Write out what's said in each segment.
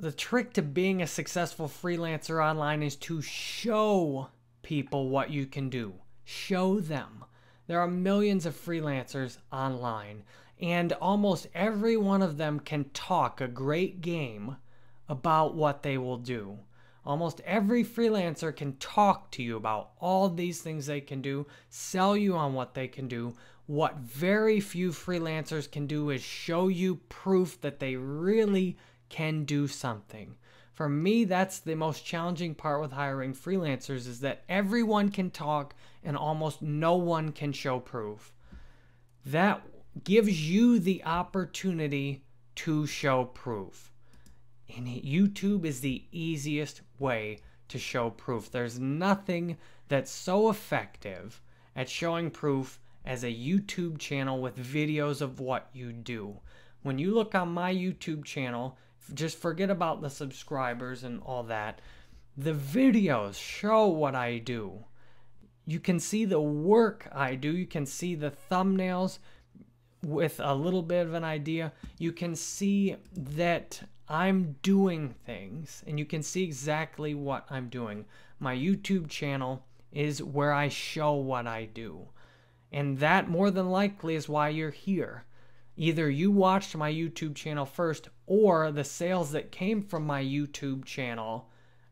the trick to being a successful freelancer online is to show people what you can do. Show them. There are millions of freelancers online, and almost every one of them can talk a great game about what they will do. Almost every freelancer can talk to you about all these things they can do, sell you on what they can do. What very few freelancers can do is show you proof that they really can do something. For me, that's the most challenging part with hiring freelancers is that everyone can talk and almost no one can show proof. That gives you the opportunity to show proof. And YouTube is the easiest way to show proof. There's nothing that's so effective at showing proof as a YouTube channel with videos of what you do. When you look on my YouTube channel, just forget about the subscribers and all that. The videos show what I do. You can see the work I do. You can see the thumbnails with a little bit of an idea. You can see that I'm doing things and you can see exactly what I'm doing. My YouTube channel is where I show what I do. And that more than likely is why you're here. Either you watched my YouTube channel first or the sales that came from my YouTube channel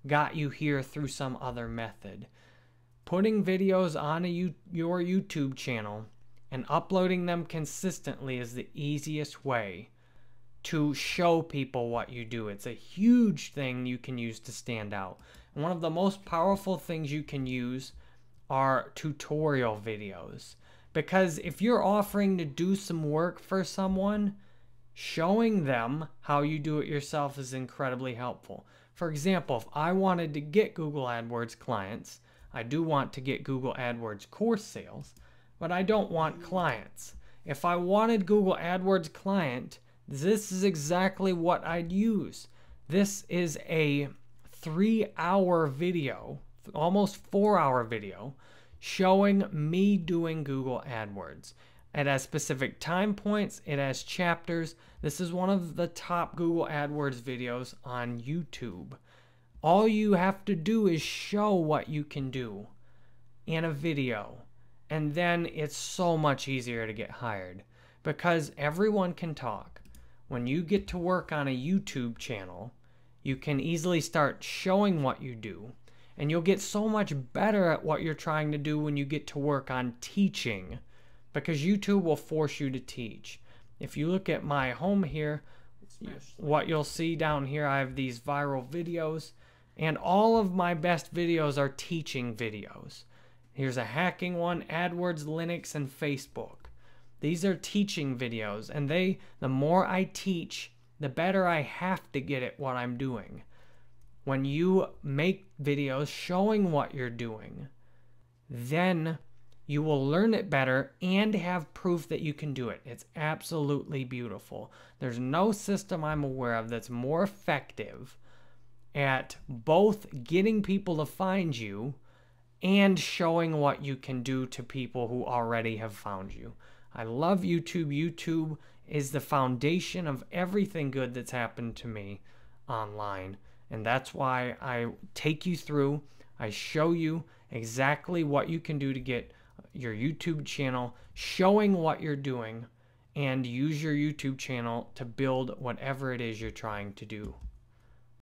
got you here through some other method. Putting videos on a, your YouTube channel and uploading them consistently is the easiest way to show people what you do. It's a huge thing you can use to stand out. One of the most powerful things you can use are tutorial videos. Because if you're offering to do some work for someone, showing them how you do it yourself is incredibly helpful. For example, if I wanted to get Google AdWords clients, I do want to get Google AdWords course sales, but I don't want mm-hmm. clients. If I wanted Google AdWords client, this is exactly what I'd use. This is a three hour video, almost four hour video, showing me doing Google AdWords. It has specific time points, it has chapters. This is one of the top Google AdWords videos on YouTube. All you have to do is show what you can do in a video. And then it's so much easier to get hired because everyone can talk when you get to work on a YouTube channel, you can easily start showing what you do. And you'll get so much better at what you're trying to do when you get to work on teaching because YouTube will force you to teach. If you look at my home here, what you'll see down here, I have these viral videos, and all of my best videos are teaching videos. Here's a hacking one, AdWords, Linux, and Facebook. These are teaching videos, and they, the more I teach, the better I have to get at what I'm doing. When you make videos showing what you're doing, then you will learn it better and have proof that you can do it. It's absolutely beautiful. There's no system I'm aware of that's more effective at both getting people to find you and showing what you can do to people who already have found you. I love YouTube. YouTube is the foundation of everything good that's happened to me online. And that's why I take you through, I show you exactly what you can do to get your YouTube channel, showing what you're doing, and use your YouTube channel to build whatever it is you're trying to do.